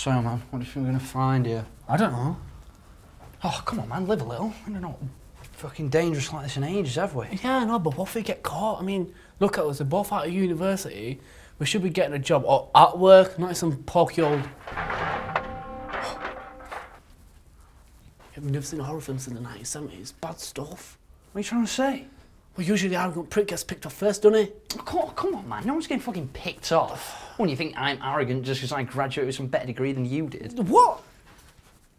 So, man, what do you think we're gonna find here? I don't know. Oh, come on, man, live a little. I don't know. Fucking dangerous like this in ages, have we? Yeah, no, but what if we get caught? I mean, look at us, we're both out of university. We should be getting a job or at work, not in some porky old. I've never seen a horror films in the 1970s? Bad stuff. What are you trying to say? Well, usually the arrogant prick gets picked off first, doesn't he? Oh, come, on, come on, man. No one's getting fucking picked off. When you think I'm arrogant just because I graduated with some better degree than you did? What?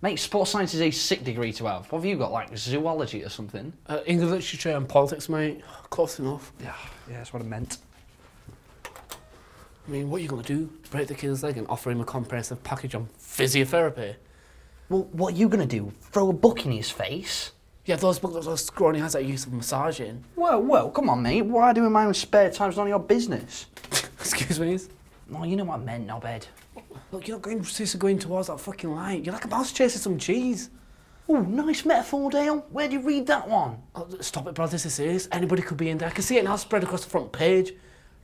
Mate, sports science is a sick degree to have. What have you got, like zoology or something? Uh, English literature and politics, mate. Close enough. Yeah, yeah, that's what I meant. I mean, what are you going to do? Break the kid's leg and offer him a comprehensive package on physiotherapy? Well, what are you gonna do? Throw a book in his face? Yeah, those books, those scrawny hands that you use for massaging. Well, well, come on, mate. Why do in my own spare time is none of your business? Excuse me? No, you know what I meant, knobhead. Look, you're not going seriously going towards that fucking light. You're like a mouse chasing some cheese. Oh, nice metaphor, Dale. Where'd you read that one? Oh, stop it, bro. This is serious. Anybody could be in there. I can see it now spread across the front page.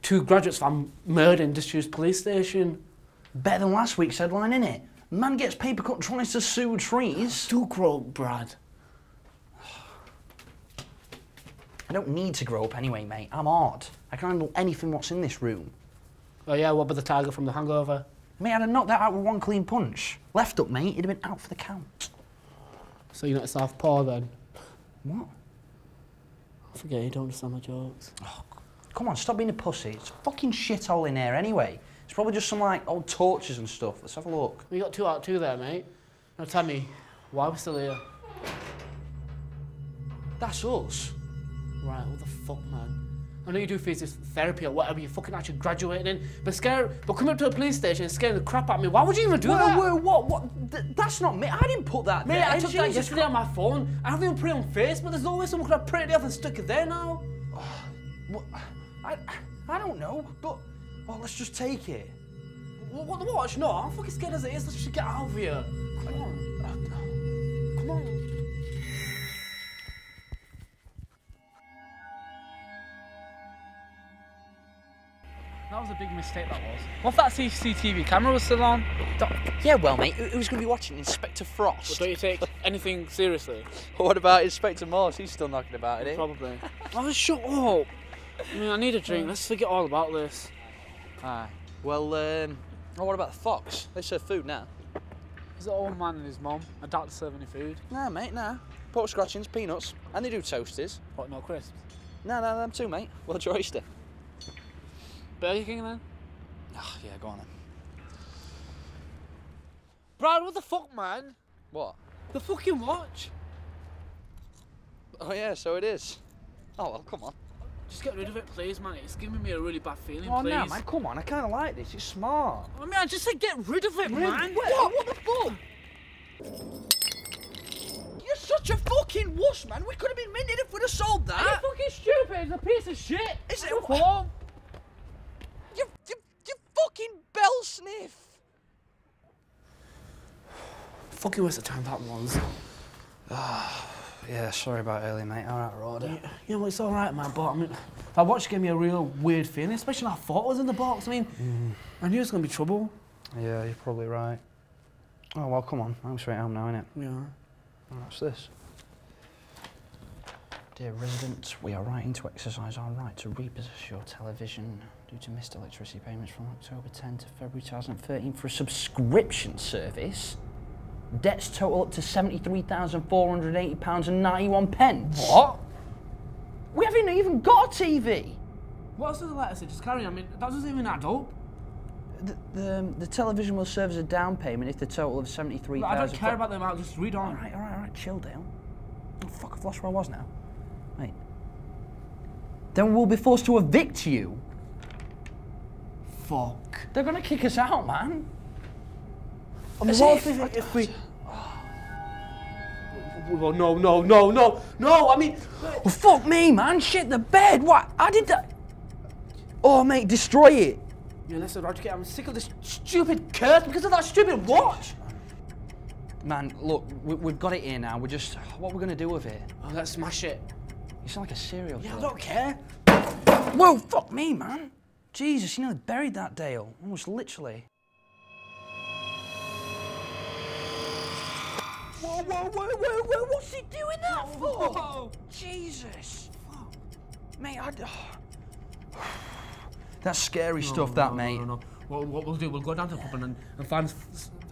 Two graduates found murdered in disused police station. Better than last week's headline, innit? Man gets paper cut tries to sue trees. Do grow, Brad. I don't need to grow up anyway, mate. I'm hard. I can handle anything what's in this room. Oh yeah, what about the tiger from the hangover? Mate, I'd have knocked that out with one clean punch. Left up, mate, he'd have been out for the count. So you're not a southpaw then? What? I forget, you don't understand my jokes. Oh, come on, stop being a pussy. It's a fucking shithole in here anyway. It's probably just some like old torches and stuff. Let's have a look. We got two out of two there, mate. Now tell me, why are we still here? That's us. Right, what the fuck, man? I know you do physiotherapy or whatever you're fucking actually graduating in, but scare, but coming up to a police station and scaring the crap out of me. Why would you even do Whoa, that? whoa, what? What? Th- that's not me. I didn't put that Mate, there. I took that Jesus yesterday on my phone. I haven't even put it on Facebook. But there's no way someone could have printed it off and stuck it there now. What? I, I don't know, but well, let's just take it. What, what the watch? No, I'm fucking scared as it is. Let's just get out of here. Come on. Come on. That was a big mistake, that was. What if that CCTV camera was still on? Yeah, well, mate, who- who's going to be watching Inspector Frost? But don't you take anything seriously? what about Inspector Morse? He's still knocking about, isn't he? Probably. Oh, shut up. I mean, I need a drink. Let's forget all about this. Aye. Well, um, oh, what about the Fox? They serve food now. There's an old man and his mum. I doubt to serve any food. Nah, mate, nah. Pork scratchings, peanuts, and they do toasties. What, no crisps? Nah, nah, them too, mate. What's your oyster? Burger King then? Ah, yeah, go on then. Brad, what the fuck, man? What? The fucking watch. Oh, yeah, so it is. Oh, well, come on. Just get rid of it, please, man. It's giving me a really bad feeling, Oh, please. no, man, come on. I kind of like this. It's smart. I mean, I just said get rid of it, man. What? What the fuck? You're such a fucking wuss, man. We could have been minted if we'd have sold that. Are You're fucking stupid. It's a piece of shit. Is it? Come on. You, you, you fucking bell sniff. Fucking waste of time that was. Yeah, sorry about earlier, mate. All right, Rhoda. You know, it's all right, man. But I mean, that watch gave me a real weird feeling, especially when I thought it was in the box. I mean, mm. I knew it was gonna be trouble. Yeah, you're probably right. Oh, well, come on. I'm straight home now, innit? Yeah. What's this? Dear residents, we are writing to exercise our right to repossess your television due to missed electricity payments from October 10 to February 2013 for a subscription service. Debts total up to £73,480.91. pence. What? We haven't even got a TV. What else does the letter say? Just carry on. I mean, that doesn't even add up. The, the, um, the television will serve as a down payment if the total of 73000 I don't care about the amount. Just read on. All right, all right, all right, chill, down. Oh, fuck, I've lost where I was now. Wait. Then we'll be forced to evict you. Fuck. They're gonna kick us out, man. I mean, As what if- if, if we? Oh, well, no, no, no, no, no. I mean, Well, fuck me, man. Shit, the bed. What? I did that. Oh, mate, destroy it. yeah, listen, Roger, I'm sick of this stupid curse because of that stupid watch. Man, look, we, we've got it here now. We're just. What are we're gonna do with it? Oh, let's smash it. You sound like a serial killer. Yeah, I don't care. Whoa, fuck me, man. Jesus, you nearly buried that Dale. Almost literally. Whoa, whoa, whoa, whoa, whoa, what's he doing that for? Jesus. Mate, I... That's scary stuff, that, mate. No, no, no. What, what we'll do, we'll go down to the pub and, and find,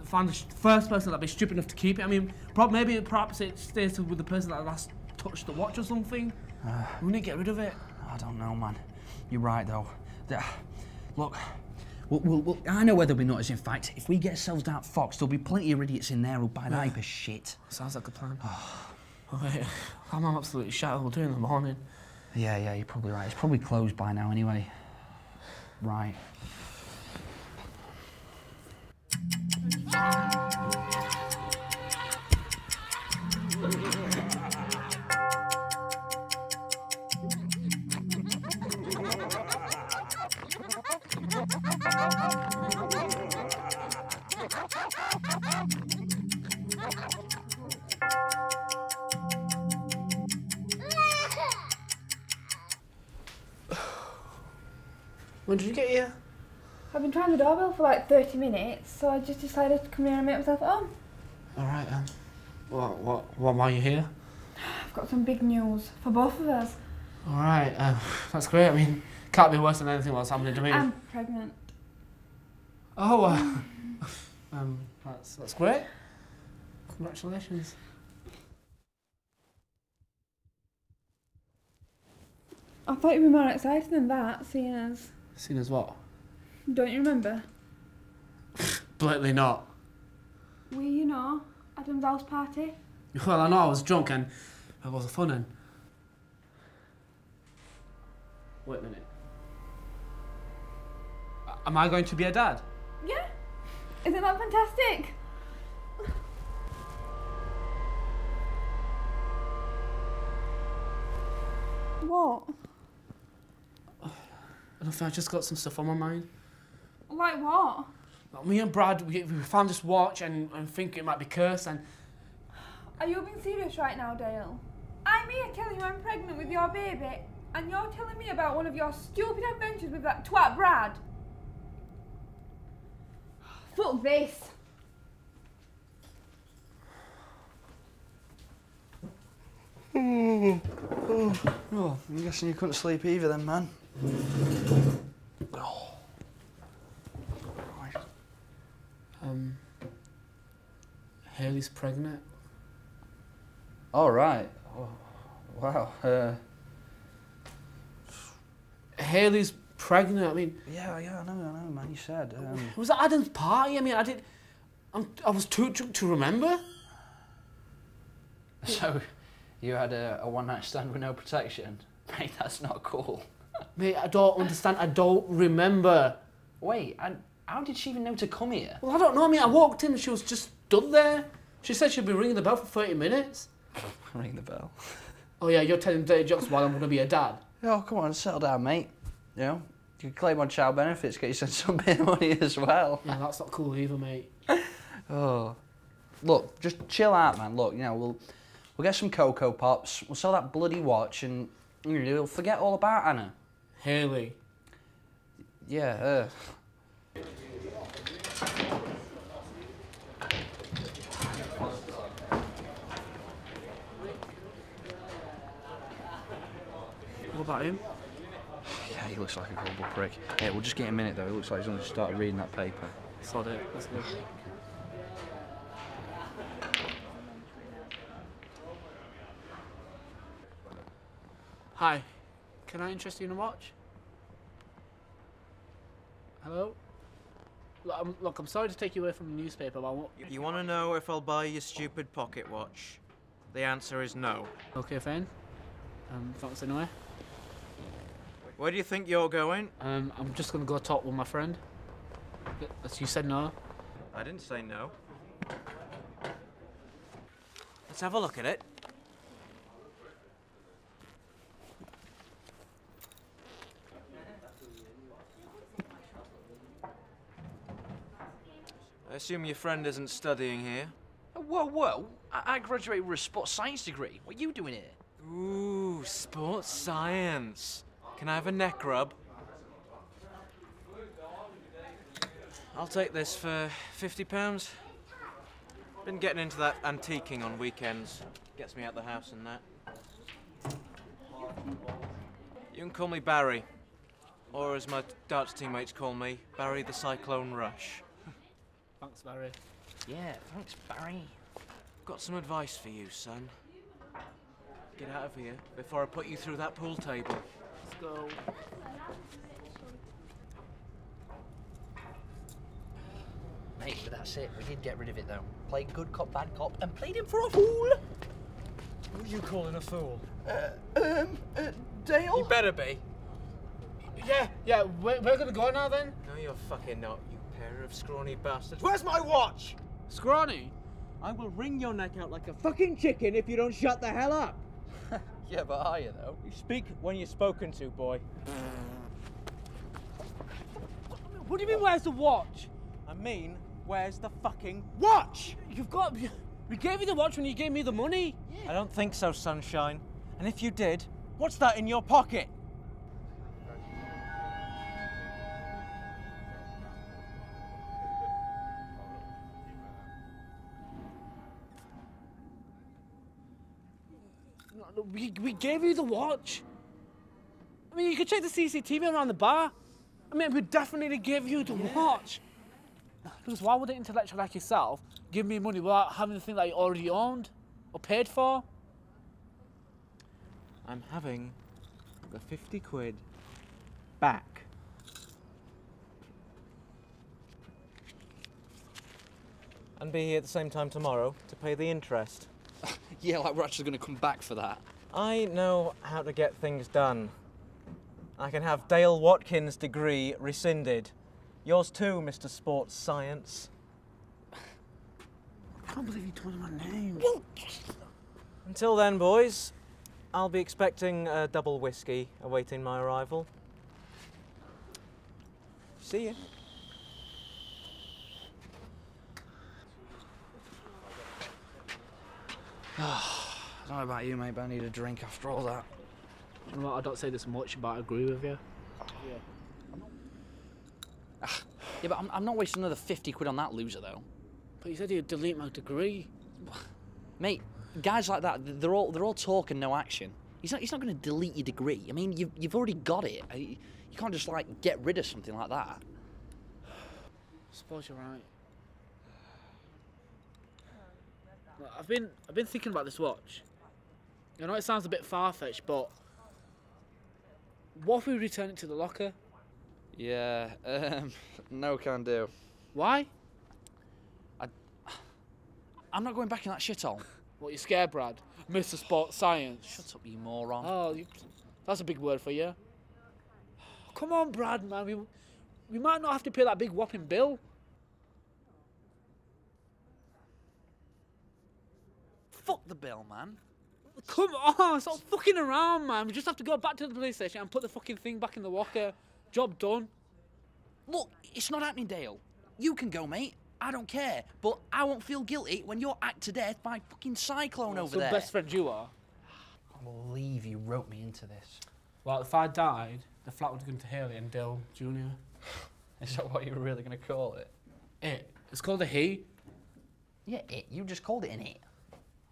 find the first person that'll be stupid enough to keep it. I mean, prob- maybe perhaps it stays with the person that last touched the watch or something. Uh, we need to get rid of it. I don't know, man. You're right, though. The- Look, we'll, we'll, we'll, I know where there'll be nutters. In fact, if we get ourselves down at Fox, there'll be plenty of idiots in there who'll buy that heap of shit. Sounds like a plan. oh, I'm absolutely shattered. We'll do it in the morning. Yeah, yeah, you're probably right. It's probably closed by now anyway. Right. When did you get here? I've been trying the doorbell for like 30 minutes, so I just decided to come here and make myself at home. All right. Um, what, what, what? Why are you here? I've got some big news for both of us. All right. Um, that's great. I mean, can't be worse than anything what's happening to me. I'm pregnant. oh. Uh, um, that's that's great. Congratulations. I thought you'd be more excited than that, seeing as. Seen as what? Don't you remember? Blatantly not. We, you know, Adam's house party. Well, I know I was drunk and it was fun and. Wait a minute. Am I going to be a dad? Yeah? Isn't that fantastic? What? I don't I just got some stuff on my mind. Like what? Like, me and Brad, we, we found this watch and, and think it might be cursed and Are you being serious right now, Dale? I'm here telling you I'm pregnant with your baby, and you're telling me about one of your stupid adventures with that twat Brad. Fuck this. Oh, I'm guessing you couldn't sleep either then, man. Oh. Right. um, Haley's pregnant. All right. Oh, wow. Uh, Haley's pregnant. I mean, yeah, yeah, I know, I know, man. You said. Um, it was at Adam's party. I mean, I did. I'm, I was too drunk to remember. so, you had a, a one night stand with no protection? Mate, that's not cool. Mate, I don't understand. I don't remember. Wait, and how did she even know to come here? Well, I don't know. I mean, I walked in and she was just stood there. She said she'd be ringing the bell for 30 minutes. Ring the bell. Oh, yeah, you're telling dirty jokes while I'm going to be a dad. Oh, come on, settle down, mate. You know, you can claim on child benefits, get yourself some bit of money as well. Yeah, that's not cool either, mate. Oh, look, just chill out, man. Look, you know, we'll we'll get some Coco Pops. We'll sell that bloody watch, and you know, we'll forget all about Anna. Haley. Yeah. Uh. What about him? Yeah, he looks like a horrible prick. Yeah, we'll just get a minute though. It looks like he's only started reading that paper. Sod it. Let's go. Hi. Can I interest you in a watch? Hello? Look I'm, look, I'm sorry to take you away from the newspaper, but I. You want to know if I'll buy your stupid pocket watch? The answer is no. Okay, fine. Um, thanks anyway. Where do you think you're going? Um, I'm just gonna go talk with my friend. As you said no. I didn't say no. Let's have a look at it. I assume your friend isn't studying here. Whoa, whoa! I, I graduated with a sports science degree. What are you doing here? Ooh, sports science. Can I have a neck rub? I'll take this for fifty pounds. Been getting into that antiquing on weekends. Gets me out the house and that. You can call me Barry. Or as my darts teammates call me, Barry the Cyclone Rush. Thanks, Barry. Yeah, thanks, Barry. Got some advice for you, son. Get out of here before I put you through that pool table. Let's go. Mate, but that's it. We did get rid of it though. Played good cop, bad cop, and played him for a fool. Who are you calling a fool? Um, uh, Dale. You better be. Yeah, yeah, we're, we're gonna go now then. No, you're fucking not, you pair of scrawny bastards. Where's my watch? Scrawny. I will wring your neck out like a fucking chicken if you don't shut the hell up. Yeah, but are you though? You speak when you're spoken to, boy. What do you mean, where's the watch? I mean, where's the fucking watch? You've got. We gave you the watch when you gave me the money. I don't think so, Sunshine. And if you did, what's that in your pocket? We, we gave you the watch. I mean, you could check the CCTV around the bar. I mean, we definitely gave you the watch. Because why would an intellectual like yourself give me money without having the thing that you already owned or paid for? I'm having the 50 quid back. And be here at the same time tomorrow to pay the interest. Yeah, like we're actually going to come back for that. I know how to get things done. I can have Dale Watkins' degree rescinded. Yours too, Mr. Sports Science. I can't believe you told him my name. Until then, boys, I'll be expecting a double whiskey awaiting my arrival. See you. I don't know about you, mate, but I need a drink after all that. You know what, I don't say this much, but I agree with you. Yeah, Yeah, but I'm, I'm not wasting another 50 quid on that loser, though. But you said you'd delete my degree. Mate, guys like that, they're all, they're all talk and no action. He's not, he's not going to delete your degree. I mean, you've, you've already got it. You can't just, like, get rid of something like that. I suppose you're right. Look, I've been I've been thinking about this watch. I know it sounds a bit far fetched, but what if we return it to the locker? Yeah, um, no can do. Why? I, I'm not going back in that shithole. What you scared, Brad? Mr. Sports Science. Shut up, you moron. Oh, you, that's a big word for you. Come on, Brad, man. We we might not have to pay that big whopping bill. Fuck the bill, man. Come on, stop fucking around, man. We just have to go back to the police station and put the fucking thing back in the locker. Job done. Look, it's not happening, Dale. You can go, mate. I don't care. But I won't feel guilty when you're hacked to death by fucking Cyclone over there. so there. best friend you are. I can't believe you wrote me into this. Well, if I died, the flat would have gone to Haley and Dale Jr. Is that what you were really going to call it? It. It's called a he. Yeah, it. You just called it an it.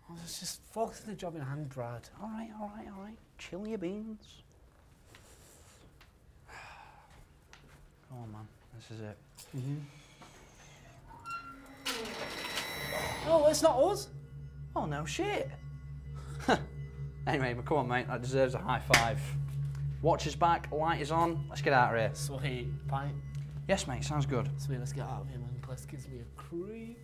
Oh, let's just focus on the job in hand, Brad. All right, all right, all right. Chill your beans. Come on, man. This is it. Mm -hmm. Oh, it's not us. Oh, no shit. anyway, but come on, mate. That deserves a high five. Watch is back. Light is on. Let's get out of here. Sweet. Pint. Yes, mate. Sounds good. Sweet, let's get out of here, man. Plus gives me a creep.